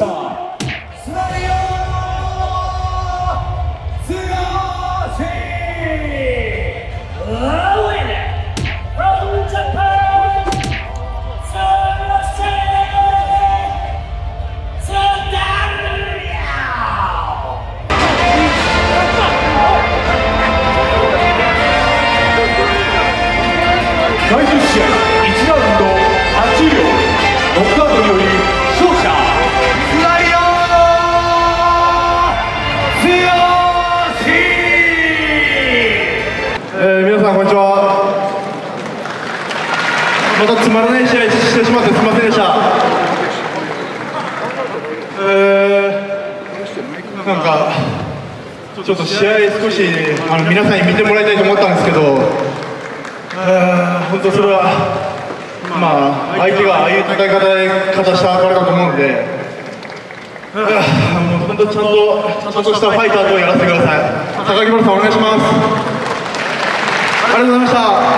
shot. From Japan, Thank you, えー皆さんこんにちは。またつまらない試合してしまってすみませんでした。えー、なんかちょっと試合少しあの皆さんに見てもらいたいと思ったんですけどえー本当それはまあ相手がああいう戦い方で方したからだと思うんでえーもう本当ちゃんとちゃんとしたファイターとやらせてください。高木村さんお願いします。Arnold Michal.